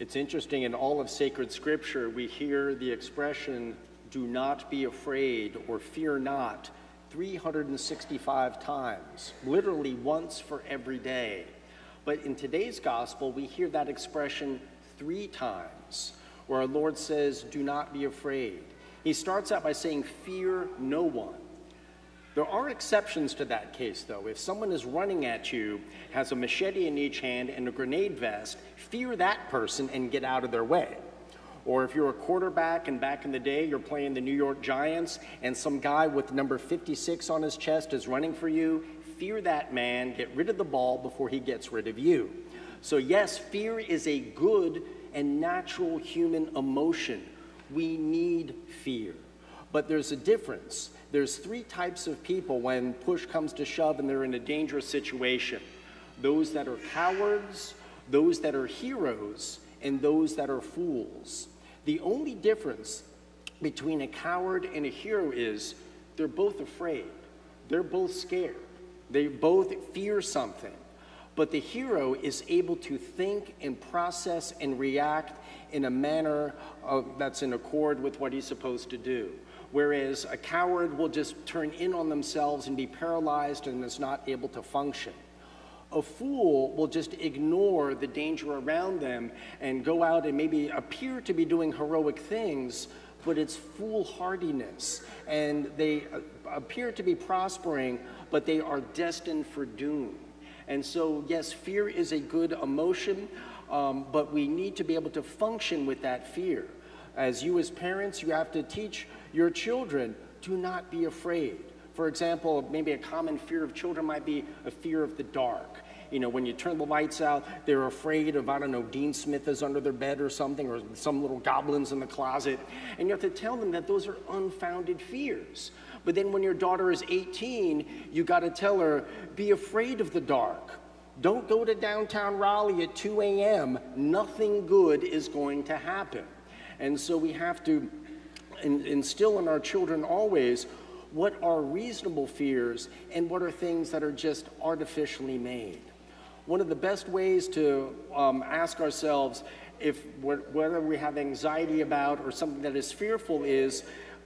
It's interesting, in all of sacred scripture, we hear the expression, do not be afraid or fear not, 365 times, literally once for every day. But in today's gospel, we hear that expression three times, where our Lord says, do not be afraid. He starts out by saying, fear no one. There are exceptions to that case, though. If someone is running at you, has a machete in each hand and a grenade vest, fear that person and get out of their way. Or if you're a quarterback and back in the day you're playing the New York Giants and some guy with number 56 on his chest is running for you, fear that man, get rid of the ball before he gets rid of you. So, yes, fear is a good and natural human emotion. We need fear. But there's a difference there's three types of people when push comes to shove and they're in a dangerous situation those that are cowards, those that are heroes, and those that are fools. The only difference between a coward and a hero is they're both afraid, they're both scared, they both fear something. But the hero is able to think and process and react in a manner of, that's in accord with what he's supposed to do whereas a coward will just turn in on themselves and be paralyzed and is not able to function. A fool will just ignore the danger around them and go out and maybe appear to be doing heroic things, but it's foolhardiness. And they uh, appear to be prospering, but they are destined for doom. And so, yes, fear is a good emotion, um, but we need to be able to function with that fear. As you, as parents, you have to teach your children, do not be afraid. For example, maybe a common fear of children might be a fear of the dark. You know, when you turn the lights out, they're afraid of, I don't know, Dean Smith is under their bed or something, or some little goblins in the closet. And you have to tell them that those are unfounded fears. But then when your daughter is 18, you got to tell her, be afraid of the dark. Don't go to downtown Raleigh at 2 a.m. Nothing good is going to happen. And so we have to instill in our children always what are reasonable fears and what are things that are just artificially made. One of the best ways to um, ask ourselves if whether we have anxiety about or something that is fearful is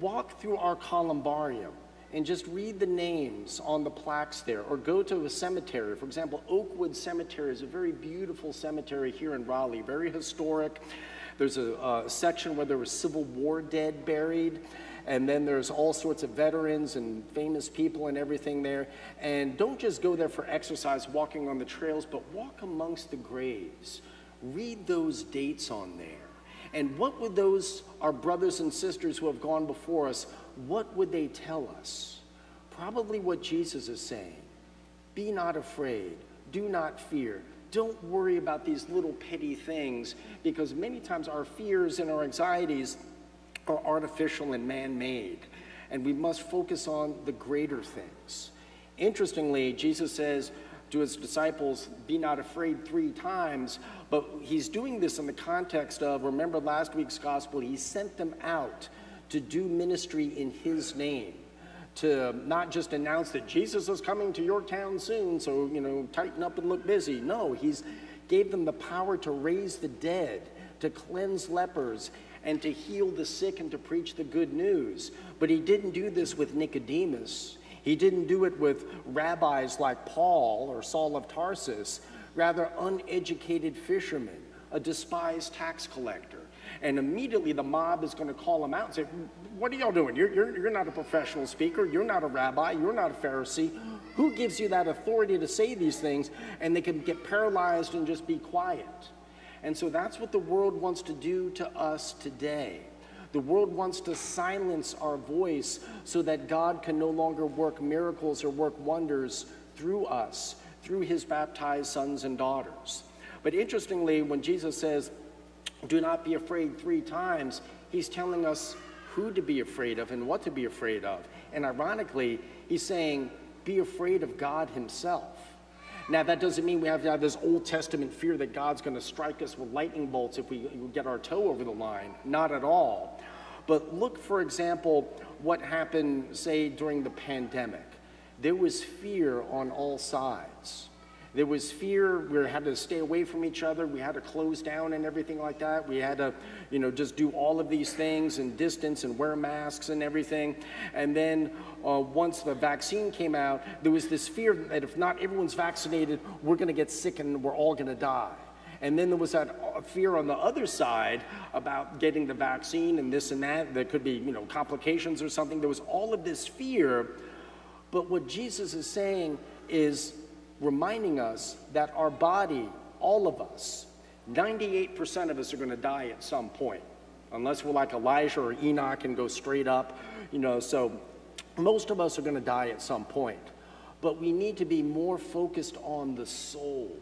walk through our columbarium and just read the names on the plaques there or go to a cemetery. For example, Oakwood Cemetery is a very beautiful cemetery here in Raleigh, very historic. There's a, a section where there was Civil War dead buried. And then there's all sorts of veterans and famous people and everything there. And don't just go there for exercise walking on the trails, but walk amongst the graves. Read those dates on there. And what would those, our brothers and sisters who have gone before us, what would they tell us? Probably what Jesus is saying Be not afraid, do not fear, don't worry about these little petty things because many times our fears and our anxieties are artificial and man made. And we must focus on the greater things. Interestingly, Jesus says to his disciples, Be not afraid three times, but he's doing this in the context of remember last week's gospel, he sent them out to do ministry in his name to not just announce that Jesus is coming to your town soon, so, you know, tighten up and look busy. No, he's gave them the power to raise the dead, to cleanse lepers, and to heal the sick and to preach the good news. But he didn't do this with Nicodemus. He didn't do it with rabbis like Paul or Saul of Tarsus, rather uneducated fishermen, a despised tax collector. And immediately the mob is going to call him out and say, What are y'all doing? You're, you're, you're not a professional speaker. You're not a rabbi. You're not a Pharisee. Who gives you that authority to say these things? And they can get paralyzed and just be quiet. And so that's what the world wants to do to us today. The world wants to silence our voice so that God can no longer work miracles or work wonders through us, through his baptized sons and daughters. But interestingly, when Jesus says, do not be afraid three times, he's telling us who to be afraid of and what to be afraid of. And ironically, he's saying, be afraid of God himself. Now, that doesn't mean we have to have this Old Testament fear that God's going to strike us with lightning bolts if we get our toe over the line. Not at all. But look, for example, what happened, say, during the pandemic. There was fear on all sides. There was fear. We had to stay away from each other. We had to close down and everything like that. We had to, you know, just do all of these things and distance and wear masks and everything. And then uh, once the vaccine came out, there was this fear that if not everyone's vaccinated, we're going to get sick and we're all going to die. And then there was that uh, fear on the other side about getting the vaccine and this and that. There could be, you know, complications or something. There was all of this fear. But what Jesus is saying is reminding us that our body, all of us, 98% of us are going to die at some point, unless we're like Elijah or Enoch and go straight up, you know. So most of us are going to die at some point. But we need to be more focused on the soul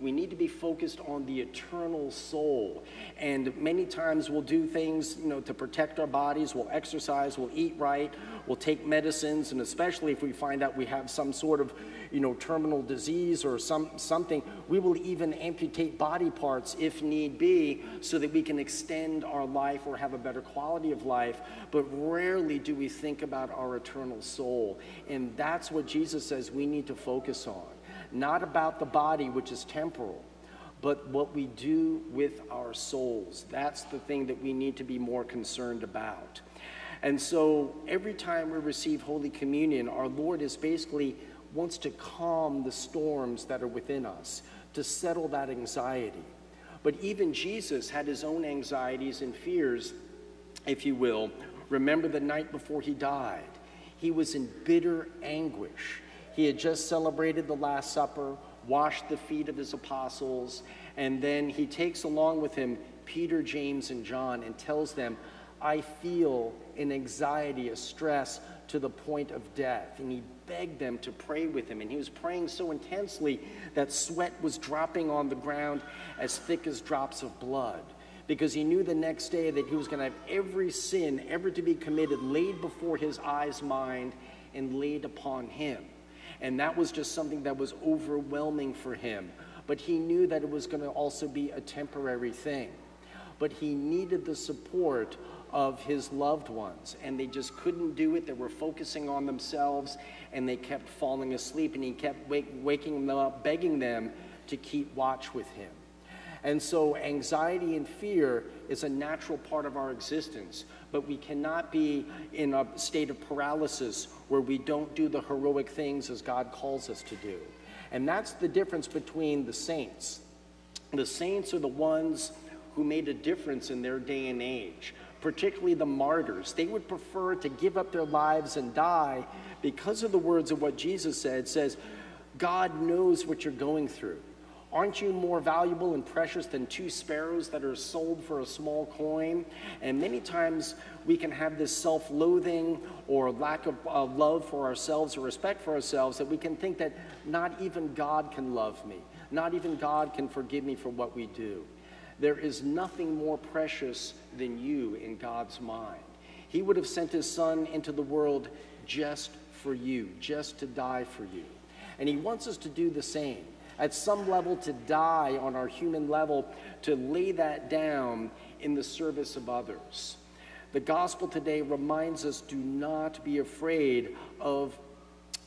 we need to be focused on the eternal soul. And many times we'll do things, you know, to protect our bodies. We'll exercise, we'll eat right, we'll take medicines, and especially if we find out we have some sort of, you know, terminal disease or some something, we will even amputate body parts if need be so that we can extend our life or have a better quality of life. But rarely do we think about our eternal soul. And that's what Jesus says we need to focus on not about the body, which is temporal, but what we do with our souls. That's the thing that we need to be more concerned about. And so every time we receive Holy Communion, our Lord is basically wants to calm the storms that are within us, to settle that anxiety. But even Jesus had his own anxieties and fears, if you will. Remember the night before he died. He was in bitter anguish. He had just celebrated the Last Supper, washed the feet of his apostles, and then he takes along with him Peter, James, and John and tells them, I feel an anxiety, a stress to the point of death. And he begged them to pray with him. And he was praying so intensely that sweat was dropping on the ground as thick as drops of blood. Because he knew the next day that he was going to have every sin ever to be committed laid before his eyes, mind, and laid upon him. And that was just something that was overwhelming for him. But he knew that it was going to also be a temporary thing. But he needed the support of his loved ones, and they just couldn't do it. They were focusing on themselves, and they kept falling asleep, and he kept wake, waking them up, begging them to keep watch with him. And so, anxiety and fear is a natural part of our existence, but we cannot be in a state of paralysis where we don't do the heroic things as God calls us to do. And that's the difference between the saints. The saints are the ones who made a difference in their day and age, particularly the martyrs. They would prefer to give up their lives and die because of the words of what Jesus said says, God knows what you're going through. Aren't you more valuable and precious than two sparrows that are sold for a small coin? And many times we can have this self loathing or lack of uh, love for ourselves or respect for ourselves that we can think that not even God can love me, not even God can forgive me for what we do. There is nothing more precious than you in God's mind. He would have sent his son into the world just for you, just to die for you. And he wants us to do the same at some level to die on our human level, to lay that down in the service of others. The gospel today reminds us do not be afraid of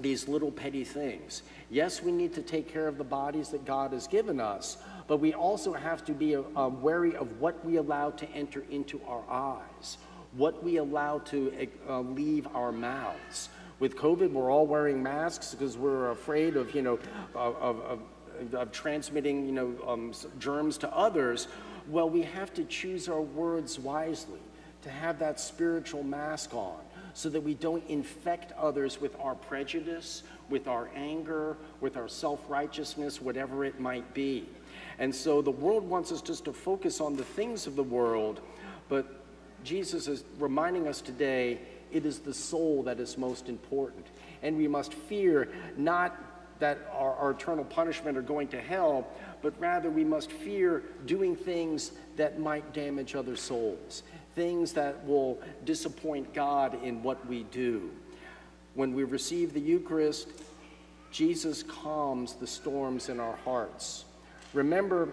these little petty things. Yes, we need to take care of the bodies that God has given us, but we also have to be uh, wary of what we allow to enter into our eyes, what we allow to uh, leave our mouths. With COVID, we're all wearing masks because we're afraid of, you know, of, of, of transmitting, you know, um, germs to others, well, we have to choose our words wisely, to have that spiritual mask on, so that we don't infect others with our prejudice, with our anger, with our self-righteousness, whatever it might be. And so the world wants us just to focus on the things of the world, but Jesus is reminding us today it is the soul that is most important. And we must fear not that our, eternal punishment are going to hell, but rather we must fear doing things that might damage other souls, things that will disappoint God in what we do. When we receive the Eucharist, Jesus calms the storms in our hearts. Remember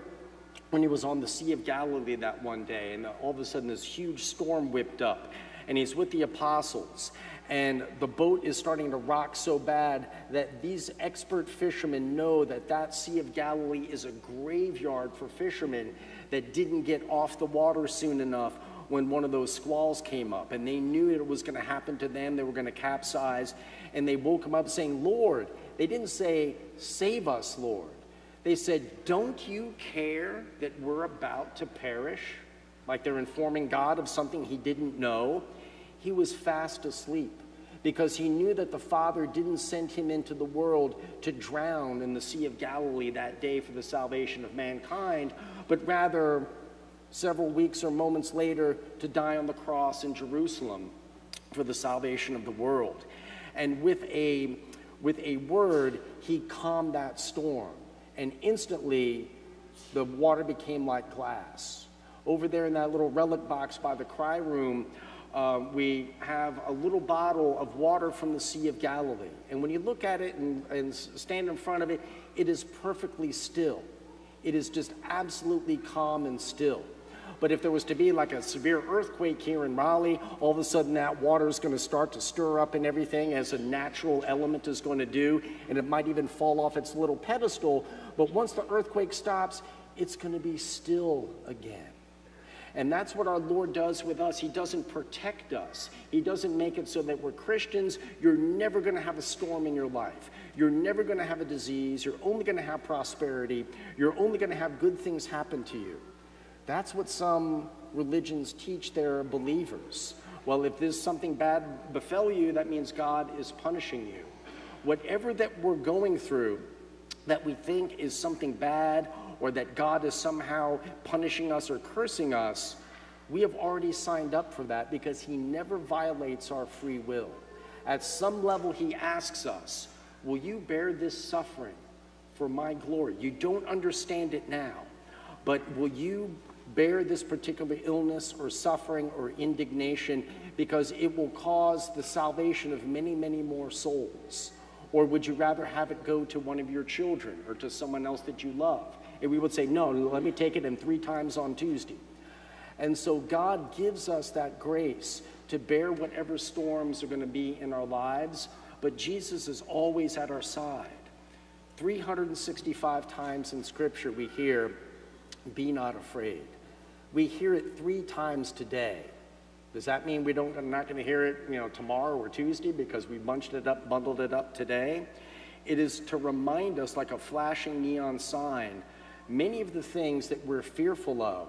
when he was on the Sea of Galilee that one day, and all of a sudden this huge storm whipped up and he's with the apostles. And the boat is starting to rock so bad that these expert fishermen know that that Sea of Galilee is a graveyard for fishermen that didn't get off the water soon enough when one of those squalls came up. And they knew it was going to happen to them. They were going to capsize. And they woke him up saying, Lord. They didn't say, Save us, Lord. They said, Don't you care that we're about to perish? Like they're informing God of something he didn't know. He was fast asleep because he knew that the Father didn't send him into the world to drown in the Sea of Galilee that day for the salvation of mankind, but rather several weeks or moments later to die on the cross in Jerusalem for the salvation of the world. And with a, with a word, he calmed that storm. And instantly, the water became like glass. Over there in that little relic box by the cry room, uh, we have a little bottle of water from the Sea of Galilee. And when you look at it and, and stand in front of it, it is perfectly still. It is just absolutely calm and still. But if there was to be like a severe earthquake here in Raleigh, all of a sudden that water is going to start to stir up and everything as a natural element is going to do, and it might even fall off its little pedestal. But once the earthquake stops, it's going to be still again. And that's what our Lord does with us. He doesn't protect us, He doesn't make it so that we're Christians. You're never going to have a storm in your life. You're never going to have a disease. You're only going to have prosperity. You're only going to have good things happen to you. That's what some religions teach their believers. Well, if there's something bad befell you, that means God is punishing you. Whatever that we're going through that we think is something bad or that God is somehow punishing us or cursing us, we have already signed up for that because He never violates our free will. At some level, He asks us, Will you bear this suffering for my glory? You don't understand it now, but will you bear this particular illness or suffering or indignation because it will cause the salvation of many, many more souls? Or would you rather have it go to one of your children or to someone else that you love? And we would say, no, let me take it in three times on Tuesday. And so God gives us that grace to bear whatever storms are going to be in our lives, but Jesus is always at our side. 365 times in Scripture we hear, be not afraid. We hear it three times today. Does that mean we don't, I'm not going to hear it, you know, tomorrow or Tuesday because we bunched it up, bundled it up today? It is to remind us, like a flashing neon sign, many of the things that we're fearful of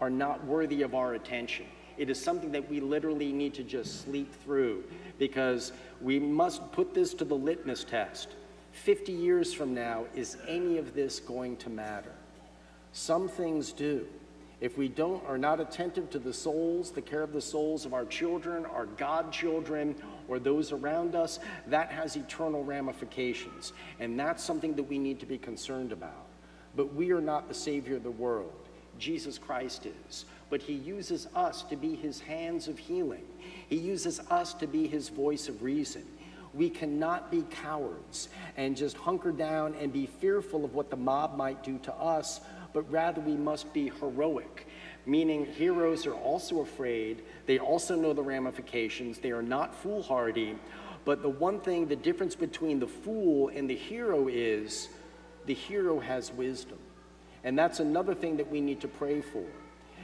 are not worthy of our attention. It is something that we literally need to just sleep through because we must put this to the litmus test. 50 years from now, is any of this going to matter? Some things do. If we don't are not attentive to the souls, the care of the souls of our children, our godchildren, or those around us, that has eternal ramifications. And that's something that we need to be concerned about. But we are not the Savior of the world. Jesus Christ is. But He uses us to be His hands of healing, He uses us to be His voice of reason. We cannot be cowards and just hunker down and be fearful of what the mob might do to us but rather we must be heroic, meaning heroes are also afraid, they also know the ramifications, they are not foolhardy. But the one thing, the difference between the fool and the hero is the hero has wisdom. And that's another thing that we need to pray for.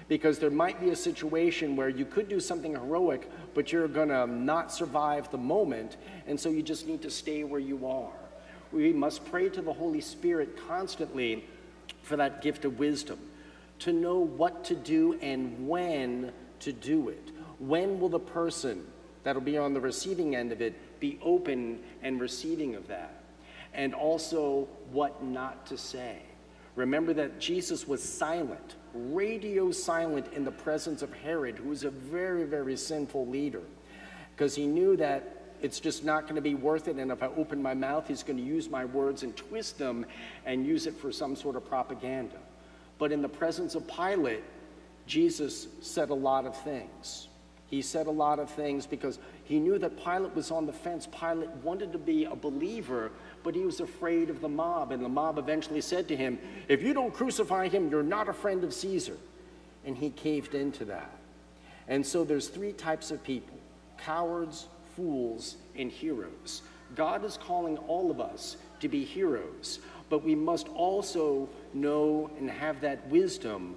Because there might be a situation where you could do something heroic, but you're going to not survive the moment, and so you just need to stay where you are. We must pray to the Holy Spirit constantly for that gift of wisdom, to know what to do and when to do it. When will the person that'll be on the receiving end of it be open and receiving of that? And also what not to say. Remember that Jesus was silent, radio silent in the presence of Herod, who was a very, very sinful leader, because he knew that it's just not going to be worth it. And if I open my mouth, he's going to use my words and twist them and use it for some sort of propaganda. But in the presence of Pilate, Jesus said a lot of things. He said a lot of things because he knew that Pilate was on the fence. Pilate wanted to be a believer, but he was afraid of the mob. And the mob eventually said to him, If you don't crucify him, you're not a friend of Caesar. And he caved into that. And so there's three types of people cowards, fools, and heroes. God is calling all of us to be heroes, but we must also know and have that wisdom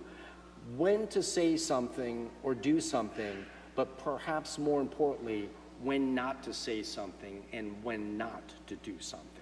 when to say something or do something, but perhaps more importantly, when not to say something and when not to do something.